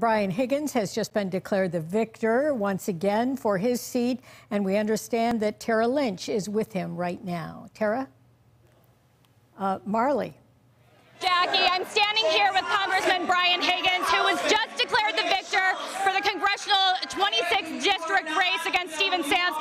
Brian Higgins has just been declared the victor once again for his seat, and we understand that Tara Lynch is with him right now. Tara? Uh, Marley. Jackie, I'm standing here with Congressman Brian Higgins, who was just declared the victor for the congressional 26th district race against Steven Sams.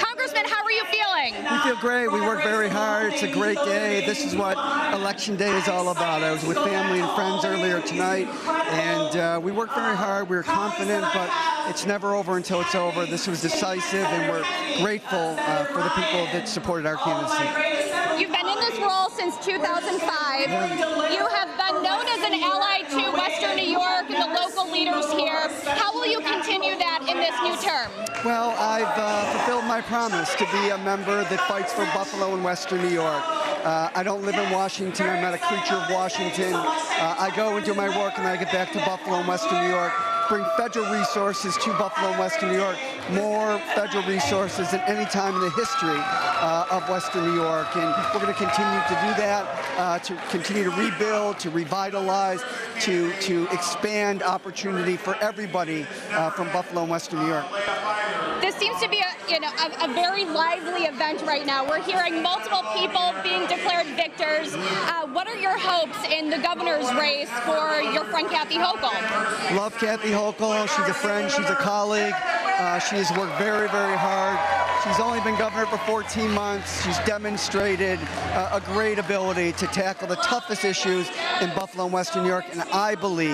Congressman, how are you feeling? We feel great. We work very hard. It's a great day. This is what election day is all about. I was with family and friends earlier tonight, and uh, we worked very hard. We were confident, but it's never over until it's over. This was decisive, and we're grateful uh, for the people that supported our candidacy. You've been in this role since 2005. You have been known as an ally to Western New York and the local leaders here. How will you continue that in this new term? Well, I've uh, fulfilled my promise to be a member that fights for Buffalo and Western New York. Uh, I don't live in Washington. I'm not a creature of Washington. Uh, I go and do my work and I get back to Buffalo and Western New York bring federal resources to Buffalo and Western New York, more federal resources than any time in the history uh, of Western New York. And we're going to continue to do that, uh, to continue to rebuild, to revitalize, to, to expand opportunity for everybody uh, from Buffalo and Western New York. This seems to be a, you know, a, a, very lively event right now. We're hearing multiple people being declared victors. Uh, what are your hopes in the governor's race for your friend Kathy Hochul? Love Kathy Hochul. She's a friend. She's a colleague. Uh, she has worked very, very hard. She's only been governor for 14 months. She's demonstrated uh, a great ability to tackle the toughest issues in Buffalo and Western New York, and I believe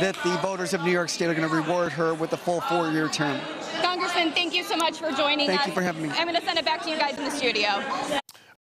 that the voters of New York State are going to reward her with a full four-year term. Congressman, thank you so much for joining thank us. Thank you for having me. I'm going to send it back to you guys in the studio.